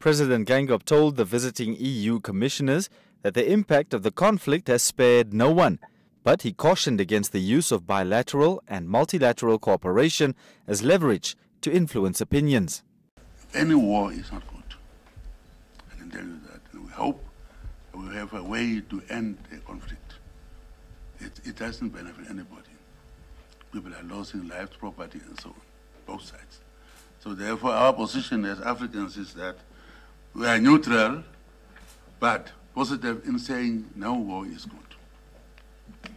President Geingob told the visiting EU commissioners that the impact of the conflict has spared no one, but he cautioned against the use of bilateral and multilateral cooperation as leverage to influence opinions. Any war is not good. I can tell you that. And we hope we have a way to end the conflict. It, it doesn't benefit anybody. People are losing lives, property, and so on, both sides. So therefore, our position as Africans is that we are neutral, but positive in saying no war is good.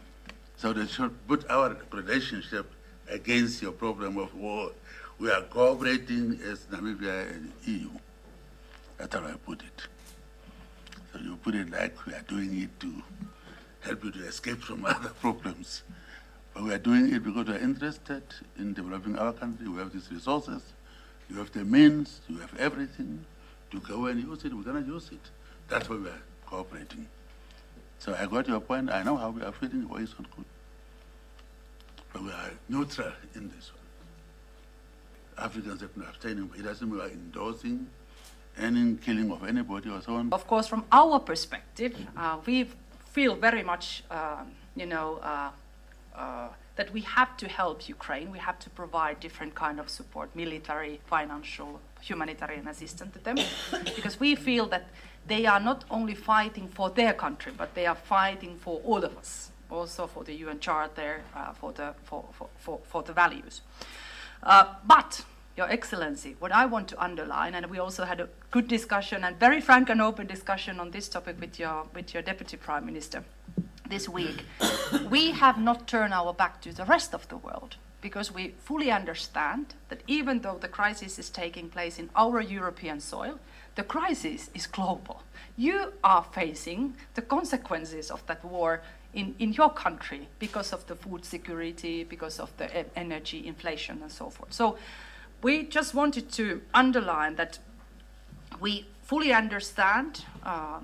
So they should put our relationship against your problem of war. We are cooperating as Namibia and EU. That's how I put it. So you put it like we are doing it to help you to escape from other problems. But we are doing it because we are interested in developing our country. We have these resources, you have the means, you have everything to go and use it, we're going to use it. That's why we are cooperating. So I got your point. I know how we are feeling. Why it's not good. But we are neutral in this one. Africans have been abstaining, it doesn't mean we are endorsing any killing of anybody or so on. Of course, from our perspective, uh, we feel very much, uh, you know, uh, uh that we have to help Ukraine. We have to provide different kind of support, military, financial, humanitarian assistance to them, because we feel that they are not only fighting for their country, but they are fighting for all of us, also for the UN Charter, uh, for, the, for, for, for, for, the values. Uh, but, Your Excellency, what I want to underline, and we also had a good discussion and very frank and open discussion on this topic with your, with your Deputy Prime Minister, this week, we have not turned our back to the rest of the world because we fully understand that even though the crisis is taking place in our European soil, the crisis is global. You are facing the consequences of that war in, in your country because of the food security, because of the energy inflation, and so forth. So we just wanted to underline that we fully understand uh,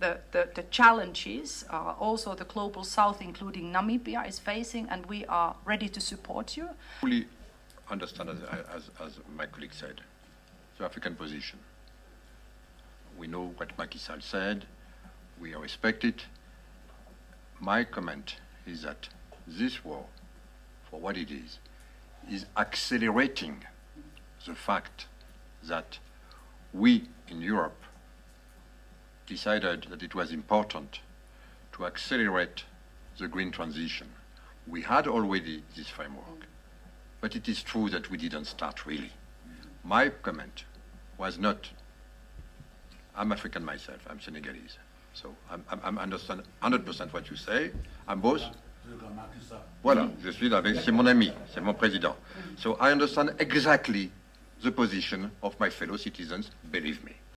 the, the, the, challenges uh, also the global south, including Namibia, is facing, and we are ready to support you. Fully understand, as, as, as my colleague said, the African position. We know what Macky Sall said, we respect it. My comment is that this war, for what it is, is accelerating the fact that we in Europe decided that it was important to accelerate the green transition. We had already this framework, but it is true that we didn't start really. My comment was not, I'm African myself, I'm Senegalese, so I'm, I'm, understand 100% what you say. I'm both. Voilà, je suis avec, c'est mon ami, c'est mon président. So I understand exactly the position of my fellow citizens, believe me.